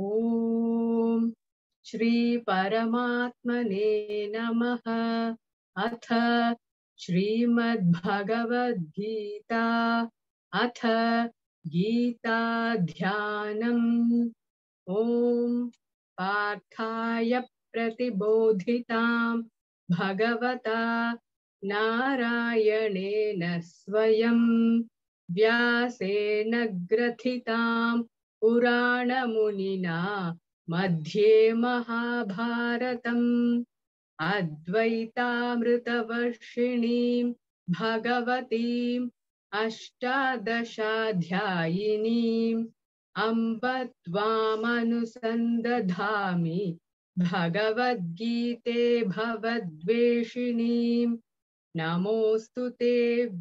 ॐ श्रीपरमात्मने नमः। अथ श्रीमद्भगवद्गीता। अथ गीताध्यानम्। ॐ पार्थाय प्रतिबोधितां भगवता नारायणेन स्वयं। व्यासेन ग्रथिताम्। पुराणमुनिना मध्ये महाभारतम् अद्वैतामृतवर्षिणीं भगवतीम् अष्टादशाध्यायिनीम् अम्ब त्वामनुसन्दधामि भगवद्गीते भवद्वेषिणीम् नमोऽस्तु ते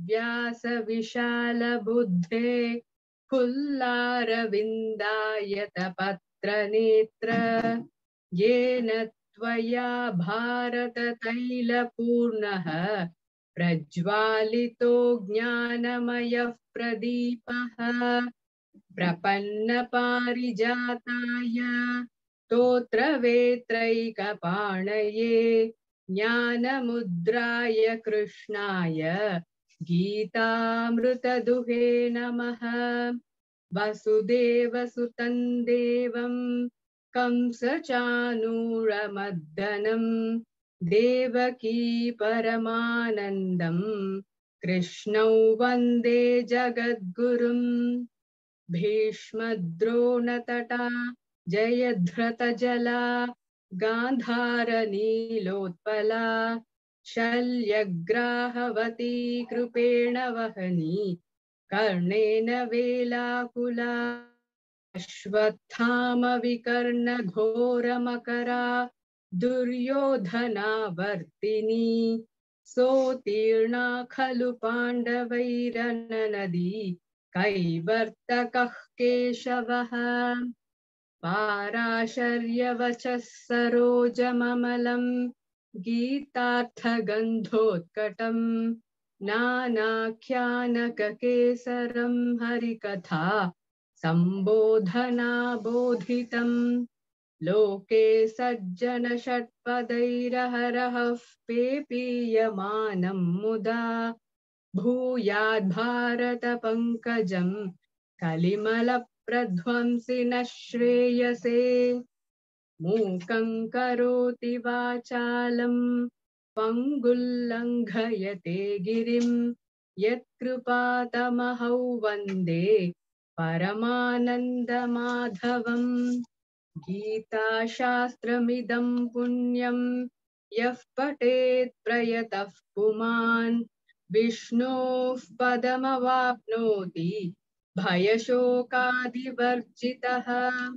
व्यासविशालबुद्धे फुल्लारविन्दायतपत्रनेत्र येन त्वया भारततैलपूर्णः प्रज्वालितो ज्ञानमयः प्रदीपः। प्रपन्नपारिजाताय स्तोत्रवेत्रैकपाणये ज्ञानमुद्राय कृष्णाय गीतामृतदुहे नमः। वसुदेवसुतं देवं कंसचानूरमर्दनं देवकी परमानन्दं कृष्णौ वंदे जगद्गुरुम्। भीष्मद्रोणतटा जयधृतजला गान्धारनीलोत्पला शल्यग्राहवती कृपेण वहनी कर्णेन वेलाकुला अश्वत्थामविकर्णघोरमकरा दुर्योधनावर्तिनी सोत्तीर्णा खलु पाण्डवैरननदी कैवर्तकः केशवः पाराशर्यवचः सरोजममलम् गीतार्थगन्धोत्कटम् नानाख्यानककेसरं हरिकथा सम्बोधनाबोधितम् लोके सज्जनषट्पदैरहरः पेपीयमानं मुदा भूयाद्भारतपङ्कजम् कलिमलप्रध्वंसि न श्रेयसे मूकं करोति वाचालम् पङ्गुल्लङ्घयते गिरिं। यत्कृपातमहौ वंदे परमानन्दमाधवम्। गीताशास्त्रमिदं पुण्यं, यः पठेत् प्रयतः पुमान्। विष्णोः पदमवाप्नोति, भयशोकादिवर्जितः।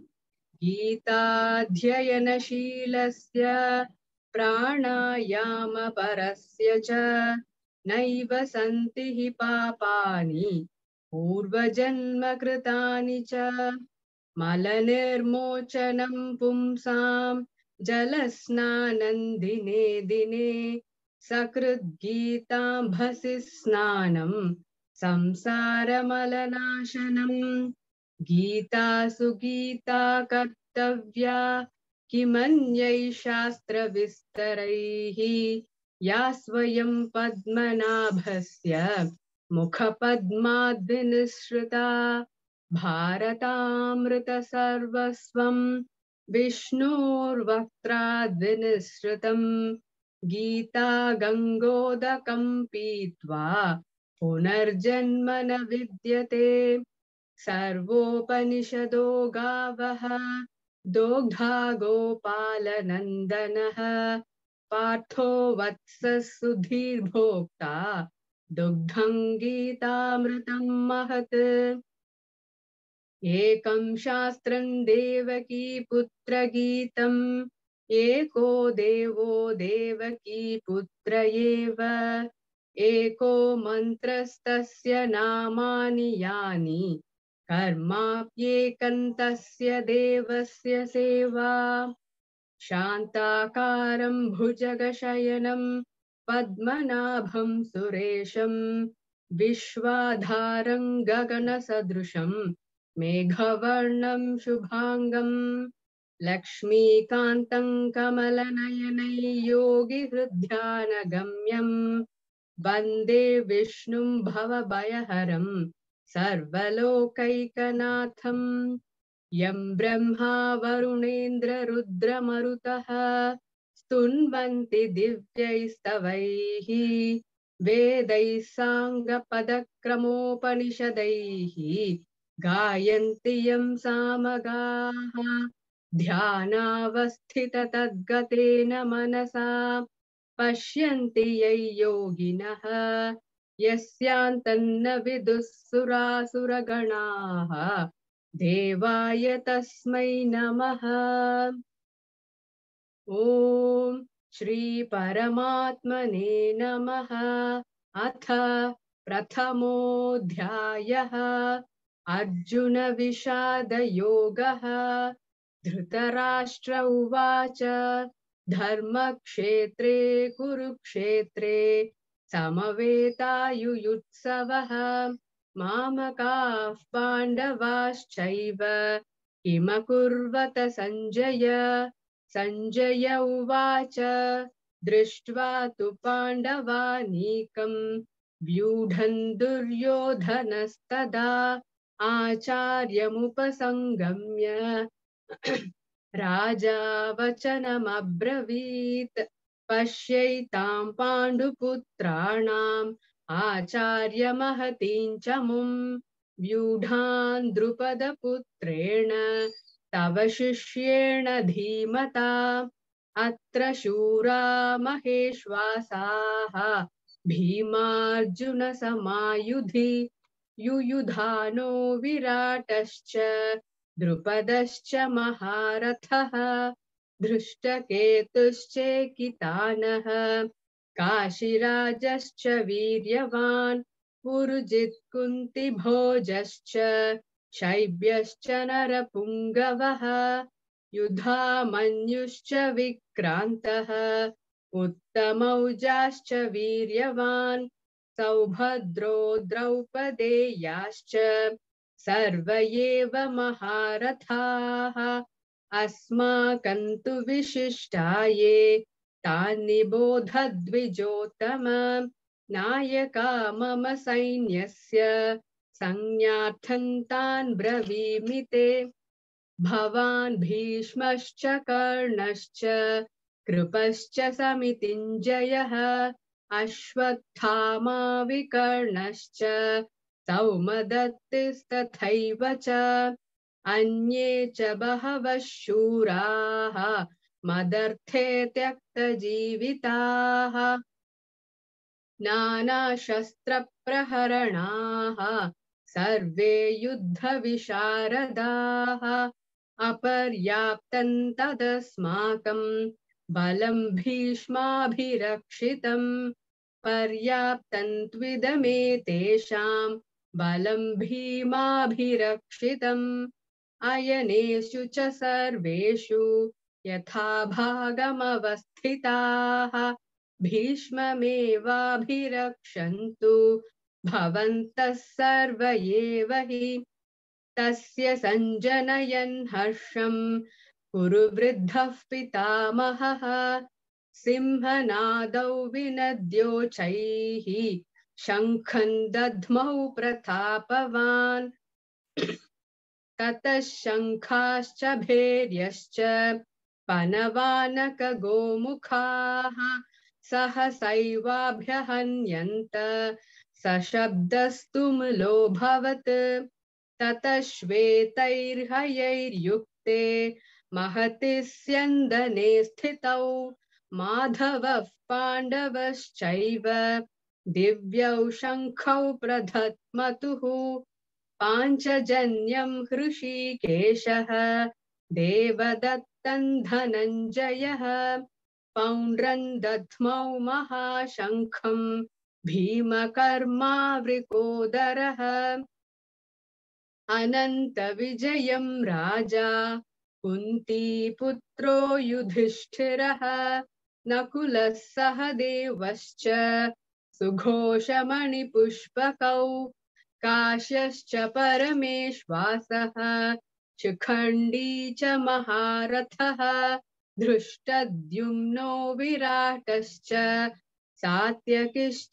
गीताध्ययनशीलस्य प्राणायामपरस्य च नैव सन्ति हि पापानि, पूर्वजन्मकृतानि च। मलनिर्मोचनं पुंसां, जलस्नानन्दिने दिने सकृद्गीताम्भसि स्नानं संसारमलनाशनम्। गीता सुगीता कर्तव्या किमन्यै शास्त्रविस्तरैः या स्वयं पद्मनाभस्य मुखपद्माद्विनिसृता भारतामृतसर्वस्वं विष्णोर्वक्त्राद्विनिसृतम् गीता गङ्गोदकं पीत्वा पुनर्जन्म न विद्यते। सर्वोपनिषदो गावः दोग्धा गोपालनन्दनः पार्थो वत्सः सुधीर्भोक्ता दुग्धं गीतामृतं महत्। एकं शास्त्रं देवकी पुत्रगीतम् एको देवो देवकी पुत्र एव। एको मन्त्रस्तस्य नामानि यानि कर्माप्येकन्तस्य देवस्य सेवा। शान्ताकारं भुजगशयनं, पद्मनाभं सुरेशं, विश्वाधारं गगनसदृशं, मेघवर्णं शुभाङ्गम् लक्ष्मीकान्तं कमलनयनयोगिहृध्यानगम्यम् वंदे विष्णुं भवभयहरं सर्वलोकैकनाथम्। यं ब्रह्मा वरुणेन्द्ररुद्रमरुतः स्तुन्वन्ति दिव्यैस्तवैः। वेदैः साङ्गपदक्रमोपनिषदैः। गायन्ति यं सामगाः। ध्यानावस्थिततद्गतेन मनसा। पश्यन्ति यै योगिनः। यस्यान्तन्न विदुःसुरासुरगणाः देवाय तस्मै नमः। ॐ श्रीपरमात्मने नमः। अथ अर्जुनविषादयोगः धृतराष्ट्र उवाच। धर्मक्षेत्रे कुरुक्षेत्रे समवेतायुयुत्सवः मामकाः पाण्डवाश्चैव। किमकुर्वत सञ्जय सञ्जय उवाच दृष्ट्वा तु पाण्डवानीकम् व्यूढन् दुर्योधनस्तदा आचार्यमुपसङ्गम्य राजा पश्यैतां पाण्डुपुत्राणाम् आचार्यमहतीं च मुं व्यूढान् द्रुपदपुत्रेण तव शिष्येण धीमता अत्र शूरा महेश्वासाः भीमार्जुनसमायुधि युयुधानो विराटश्च द्रुपदश्च महारथः धृष्टकेतुश्चेकितानः काशिराजश्च वीर्यवान् पुरुजित्कुन्तिभोजश्च शैब्यश्च नरपुङ्गवः, युधामन्युश्च विक्रान्तः, उत्तमौजाश्च वीर्यवान् सौभद्रो द्रौपदेयाश्च सर्व एव महारथाः। अस्माकं तु विशिष्टाये तान्निबोधद्विजोत्तम नायका मम सैन्यस्य संज्ञार्थं तान् ब्रवीमि ते। भवान् भीष्मश्च, कर्णश्च, कृपश्च समितिञ्जयः अश्वत्थामा विकर्णश्च सौमदत्तिस्तथैव च। अन्ये च बहवः शूराः मदर्थे त्यक्तजीविताः, नानाशस्त्रप्रहरणाः, सर्वे युद्धविशारदाः, अपर्याप्तं तदस्माकं बलं भीष्माभिरक्षितम्, पर्याप्तं त्विदमेतेषां बलं भीमाभिरक्षितम्। अयनेषु च सर्वेषु यथा भागमवस्थिताः भीष्ममेवाभिरक्षन्तु, भवन्तः सर्व एव हि तस्य सञ्जनयन् हर्षम्। पितामहः सिंहनादौ विनद्योचैः शङ्खम् दध्मौ प्रतापवान्। ततः शङ्खाश्च भैर्यश्च पनवानकगोमुखाः सहसैवाभ्यहन्यन्त सशब्दस्तुमुलोऽभवत् ततः श्वेतैर्हयैर्युक्ते महति स्यन्दने स्थितौ माधवः पाण्डवश्चैव दिव्यौ शङ्खौ प्रधत्मतुः पाञ्चजन्यं हृषीकेशः देवदत्तं धनञ्जयः पौण्ड्रं दध्मौ महाशङ्खम् भीमकर्मावृकोदरः। अनन्तविजयं राजा, कुन्तीपुत्रो युधिष्ठिरः, नकुलः सह देवश्च, सुघोषमणिपुष्पकौ काश्यश्च परमेश्वासः, शिखण्डी च महारथः, धृष्टद्युम्नो विराटश्च, सात्यकिश्चापराजितः,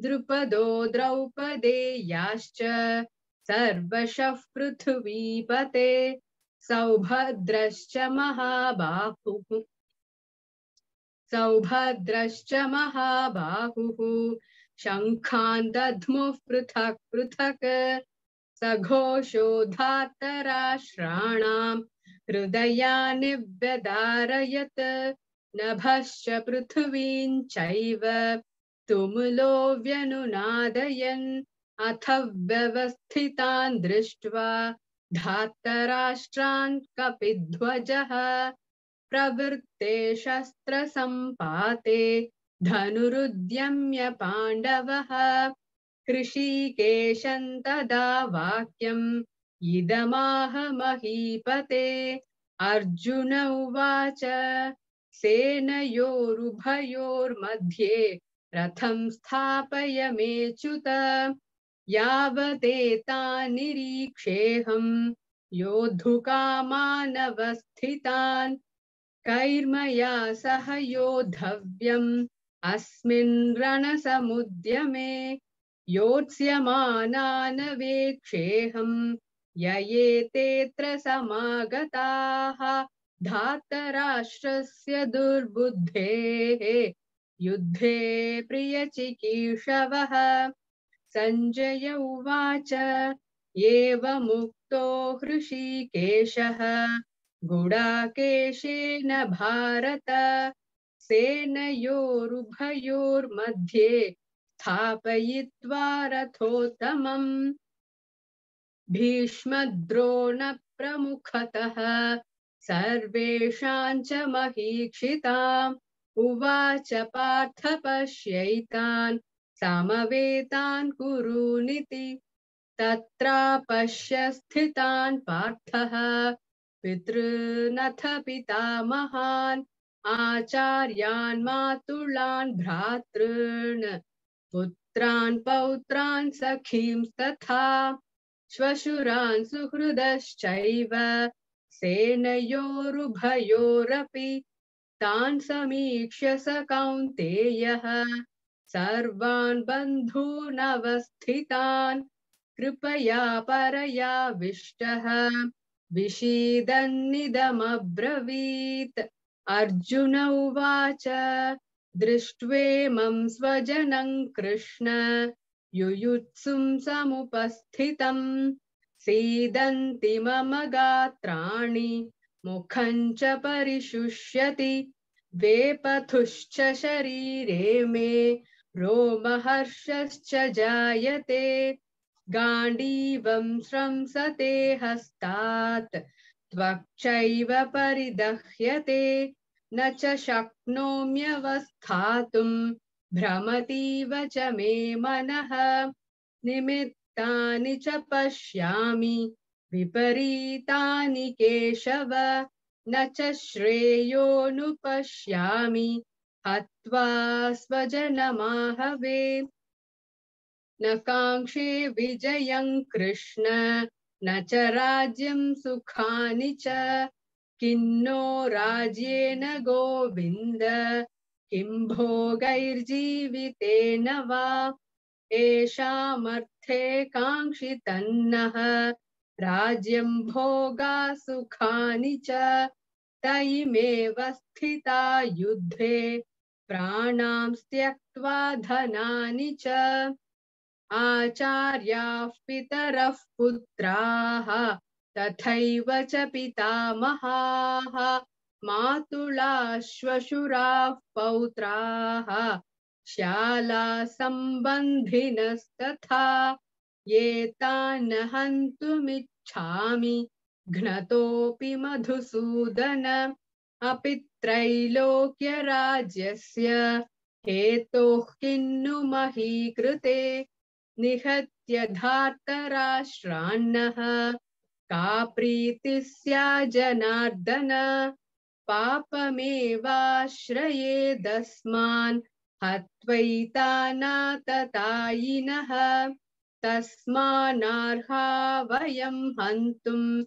द्रुपदो द्रौपदेयाश्च सर्वशः पृथ्वीपते सौभद्रश्च महाबाहुः। सौभद्रश्च महाबाहुः। शङ्खान् दध्मुः पृथक् पृथक् सघोषो धातराश्राणाम् हृदयानि व्यदारयत् नभश्च पृथिवीं चैव तुमुलो व्यनुनादयन् अथ व्यवस्थितान् दृष्ट्वा धातराष्ट्रान् कपिध्वजः प्रवृत्ते शस्त्रसम्पाते धनुरुद्यम्य पाण्डवः कृषिकेशं तदा वाक्यम् इदमाह महीपते। अर्जुन उवाच, सेनयोरुभयोर्मध्ये रथं स्थापय मेच्युत यावदेतान्निरीक्षेऽहं योद्धुकामानवस्थितान्। कैर्मया सह योद्धव्यम् अस्मिन् रणसमुद्यमे योत्स्यमानान् वेक्षेऽहं ययेतेऽत्र समागताः धातराष्ट्रस्य दुर्बुद्धेः युद्धे प्रियचिकीर्षवः। सञ्जय उवाच, एवमुक्तो हृषीकेशः, गुडाकेशेन भारत। सेनयोरुभयोर्मध्ये स्थापयित्वा रथोत्तमम्। भीष्मद्रोणप्रमुखतः सर्वेषां च महीक्षिताम् उवाच पार्थ पश्यैतान् समवेतान् कुरूनिति तत्रापश्य स्थितान् पार्थः। पितॄनथ आचार्यान् मातुलान् भ्रातॄन्, पुत्रान् पौत्रान् सखींस्तथा श्वशुरान् सुहृदश्चैव, सेनयोरुभयोरपि तान् समीक्ष्य स कौन्तेयः। सर्वान् बन्धूनवस्थितान्, कृपया परयाविष्टः विषीदन्निदमब्रवीत् अर्जुन उवाच दृष्ट्वेमं स्वजनं कृष्ण, युयुत्सुं समुपस्थितम् सीदन्ति मम गात्राणि, मुखं च परिशुष्यति, वेपथुश्च शरीरे मे, रोमहर्षश्च जायते, गाण्डीवं श्रंसते हस्तात्, त्वक्चैव परिदह्यते न च भ्रमतीव च मे मनः। निमित्तानि च पश्यामि। विपरीतानि केशव। न च श्रेयोनुपश्यामि हत्वा स्वजनमाहवे। न काङ्क्षे विजयं कृष्ण। न च राज्यं सुखानि च। किन्नो राज्येन गोविन्द, किं भोगैर्जीवितेन वा? येषामर्थे काङ्क्षितन्नः, राज्यं भोगा सुखानि च, तैमेव स्थिता युद्धे, प्राणां त्यक्त्वा धनानि च। आचार्याः पितरः पुत्राः तथैव च पितामहाः मातुलाः श्वशुराः पौत्राः शालासम्बन्धिनस्तथा ये तान् हन्तुमिच्छामि मधुसूदन अपि त्रैलोक्यराज्यस्य हेतोः किन्नु महीकृते निहत्य धार्तराष्ट्रान्नः का प्रीतिः जनार्दन पापमेवाश्रयेदस्मान् हत्वैतानाततायिनः, तस्मानार्हा वयं हन्तुं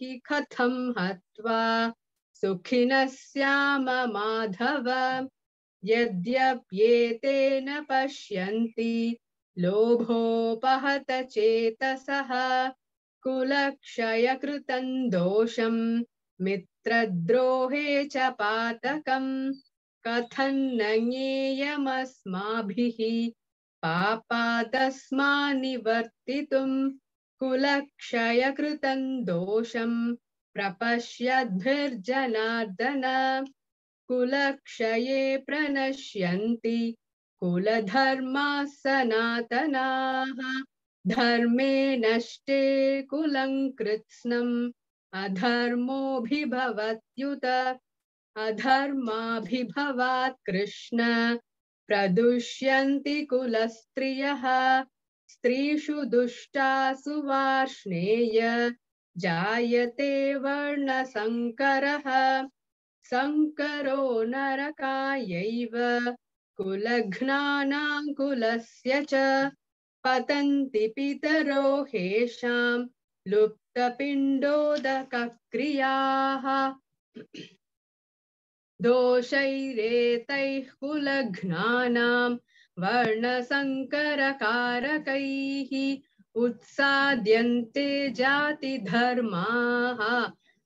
हि कथं हत्वा सुखिनः स्याम माधव, यद्यप्येतेन पश्यन्ति। लोभोपहत चेतसः कुलक्षयकृतं दोषम् मित्रद्रोहे च पातकम् कथन्न ज्ञेयमस्माभिः पापादस्मानिवर्तितुम् कुलक्षयकृतं दोषम् प्रपश्यद्भिर्जनार्दन। कुलक्षये प्रणश्यन्ति कुलधर्माः सनातनाः धर्मे नष्टे कुलं कृत्स्नम् अधर्मोऽभिभवत्युत अधर्माभिभवात् कृष्ण। प्रदुष्यन्ति कुलस्त्रियः, स्त्रीषु दुष्टासु वार्ष्णेय जायते वर्णसङ्करः सङ्करो नरकायैव। कुलघ्नानां कुलस्य च पतन्ति पितरो हेषां लुप्तपिण्डोदकक्रियाः। दोषैरेतैः कुलघ्नानां वर्णसङ्करकारकैः उत्साद्यन्ते जातिधर्माः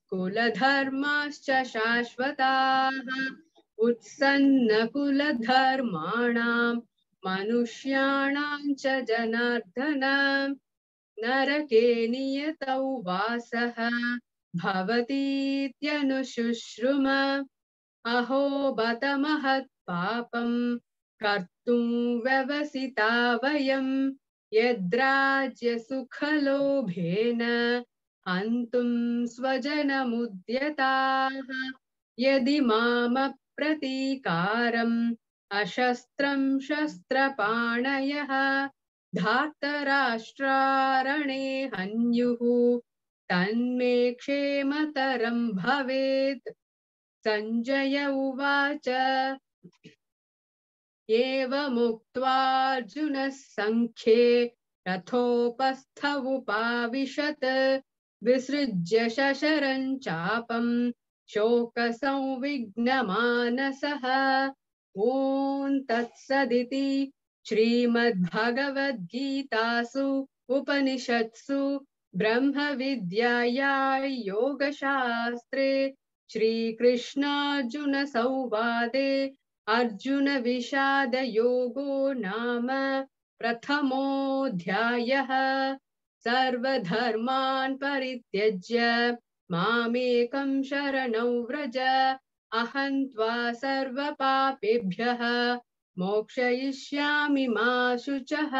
कुलधर्माश्च शाश्वताः। उत्सन्नकुलधर्माणां, मनुष्याणां जनार्दन, नरके नियतौ भवतीत्यनुशुश्रुम, अहो बत महत्पापम् कर्तुं व्यवसिता वयम् यद्राज्यसुखलोभेन, हन्तुं स्वजनमुद्यताः, यदि मामप्रतीकारम् अशस्त्रं शस्त्रपाणयः धार्तराष्ट्रारणे हन्युः, तन्मे क्षेमतरं भवेत्। सञ्जय उवाच। एवमुक्त्वार्जुनः सङ्ख्ये रथोपस्थ उपाविशत् विसृज्य शशरं चापं शोकसंविघ्नमानसः। ॐ तत्सदिति श्रीमद्भगवद्गीतासु उपनिषत्सु ब्रह्मविद्याया योगशास्त्रे श्रीकृष्णार्जुनसंवादे अर्जुनविषादयोगो नाम प्रथमोऽध्यायः। सर्वधर्मान् परित्यज्य मामेकं शरण व्रज अहं त्वा सर्वपापेभ्यः मोक्षयिष्यामि मा शुचः।